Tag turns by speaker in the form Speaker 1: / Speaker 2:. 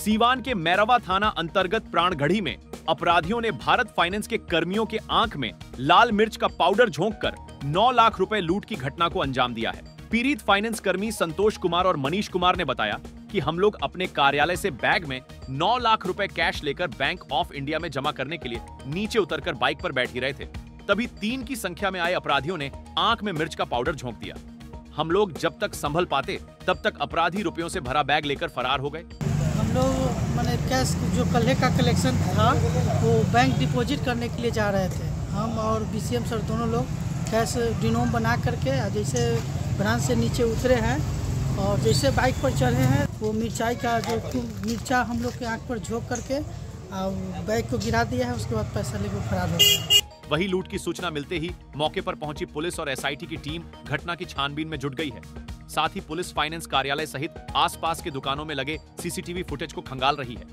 Speaker 1: सीवान के मैरवा थाना अंतर्गत प्राणगढ़ी में अपराधियों ने भारत फाइनेंस के कर्मियों के आँख में लाल मिर्च का पाउडर झोंककर 9 लाख रुपए लूट की घटना को अंजाम दिया है। पीड़ित फाइनेंस कर्मी संतोष कुमार और मनीष कुमार ने बताया कि हम लोग अपने कार्यालय से बैग में 9 लाख रुपए कैश लेकर बैंक ऑफ़ इंडिया में जमा करने के लिए नीचे उतरकर बाइक पर बैठ ही रहे थे। तभी तीन की संख्या में आए अपराधियों ने आँख में मिर्च का पाउडर झोंक दिया। हम लोग जब तक संभल पाते, तब तक अपराधी रुपयों से भरा बैग लेकर फरार हो गए।
Speaker 2: लोग, मैंने कैश जो कल्हे का कलेक्शन था, वो बैंक डिपॉजिट करने के लिए जा रहे थे। हम और बीसीएम सर दोनों लोग कैश डिनोम बना करके जैसे ब्रांच से नीचे उतरे हैं, और जैसे बाइक पर चढ़े हैं, वो मिर्चाई का जो मिर्चा हम लोग के आँख पर झोंक करके, और बैग को गिरा दिया है, उसके बाद पैसा लेकर फरार हो गया
Speaker 1: वही लूट की सूचना मिलते ही मौके पर पहुँची पुलिस और एसआईटी की टीम। घटना की छानबीन में जुट गई है। साथ ही पुलिस, फाइनेंस कार्यालय सहित आसपास के दुकानों में लगे सीसीटीवी फुटेज को खंगाल रही है।